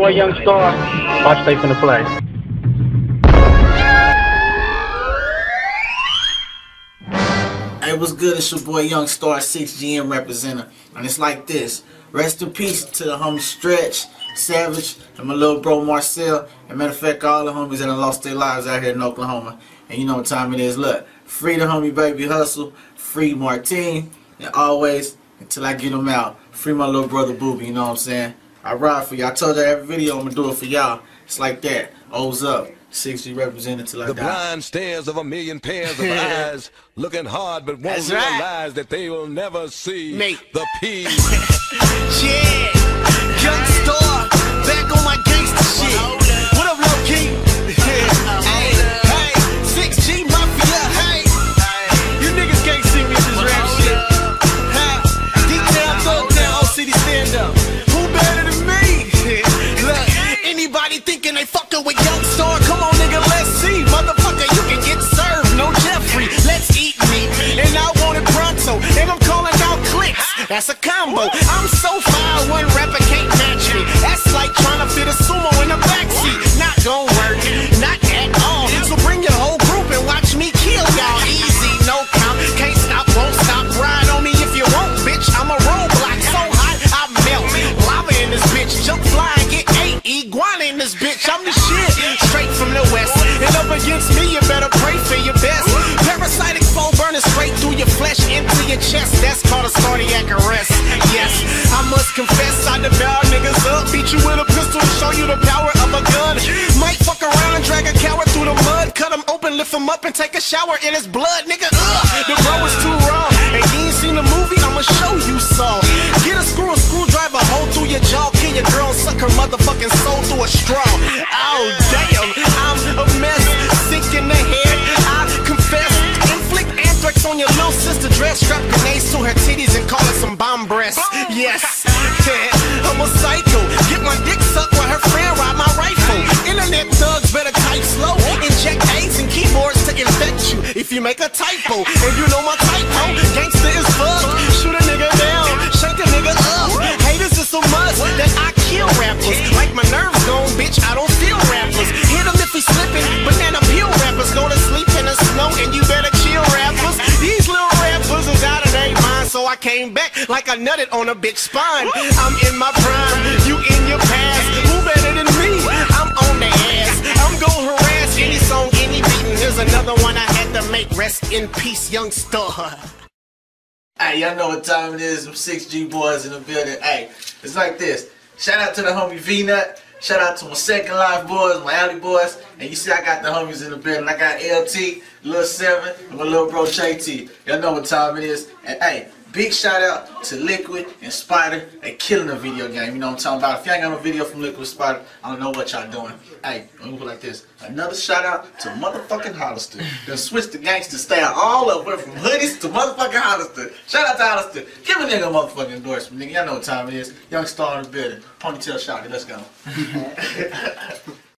boy Young Star. Watch they finna play. Hey, what's good? It's your boy Young Star, 6GM representative. And it's like this. Rest in peace to the homie Stretch, Savage, and my little bro Marcel. And matter of fact, all the homies that have lost their lives out here in Oklahoma. And you know what time it is. Look, free the homie Baby Hustle, free Martine, and always, until I get them out, free my little brother Booby, you know what I'm saying? I ride for y'all. I told y'all every video I'm to do it for y'all. It's like that. O's up. 6G represented till I The die. blind stares of a million pairs of eyes, looking hard but won't That's right. realize that they will never see Mate. the peas. Yeah, young star, back on my gangster shit. Thinking they fucking with young star? Come on, nigga, let's see. Motherfucker, you can get served. No Jeffrey, let's eat meat. And I want it pronto, and I'm calling out clicks. That's a combo. I'm so fire, one rapper can't match me. That's like trying against me, you better pray for your best. Parasitic foe burning straight through your flesh into your chest. That's called a cardiac arrest. Yes, I must confess, I devour niggas up. Beat you with a pistol to show you the power of a gun. Might fuck around and drag a coward through the mud. Cut him open, lift him up, and take a shower in his blood, nigga. Ugh, the bro is too raw. And you ain't seen the movie, I'ma show you some. Get a screw, a screwdriver, hole through your jaw. Kill your girl, suck her motherfucking soul through a straw. Oh, damn, dress. Strap grenades to her titties and call it some bomb breasts. Yes, I'm a psycho. Get my dick sucked while her friend ride my rifle. Internet thugs better type slow. Inject AIDS and keyboards to infect you if you make a typo. And you know my typo. Gangsta came back like I nutted on a bitch spine. I'm in my prime, you in your past. Who better than me? I'm on the ass. I'm gonna harass any song, any beating. Here's another one I had to make. Rest in peace, young star. Hey, y'all know what time it is. Them 6G boys in the building. Hey, it's like this. Shout out to the homie V-Nut. Shout out to my second life boys, my alley boys. And you see I got the homies in the building. I got LT, Lil Seven, and my little bro JT. Y'all know what time it is. And hey, big shout out to Liquid and Spider. They killing the video game. You know what I'm talking about. If y'all ain't got no video from Liquid Spider, I don't know what y'all doing. Hey, let me put like this. Another shout out to motherfucking Hollister. Then switch the gangster style all over from hoodies to motherfucking Hollister. Shout out to Hollister. Give a nigga a motherfucking endorsement. Nigga, y'all know what time it is. Young star in the building. Ponytail shot. Let's go.